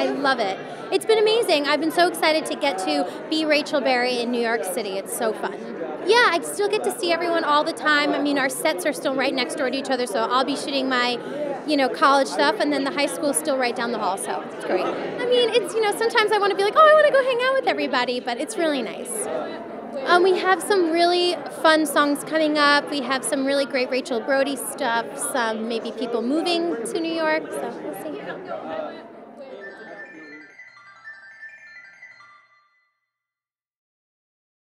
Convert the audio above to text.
I love it. It's been amazing. I've been so excited to get to be Rachel Berry in New York City. It's so fun. Yeah, I still get to see everyone all the time. I mean, our sets are still right next door to each other, so I'll be shooting my, you know, college stuff, and then the high school's still right down the hall, so it's great. I mean, it's, you know, sometimes I want to be like, oh, I want to go hang out with everybody, but it's really nice. Um, we have some really fun songs coming up. We have some really great Rachel Brody stuff, some maybe people moving to New York, so we'll see.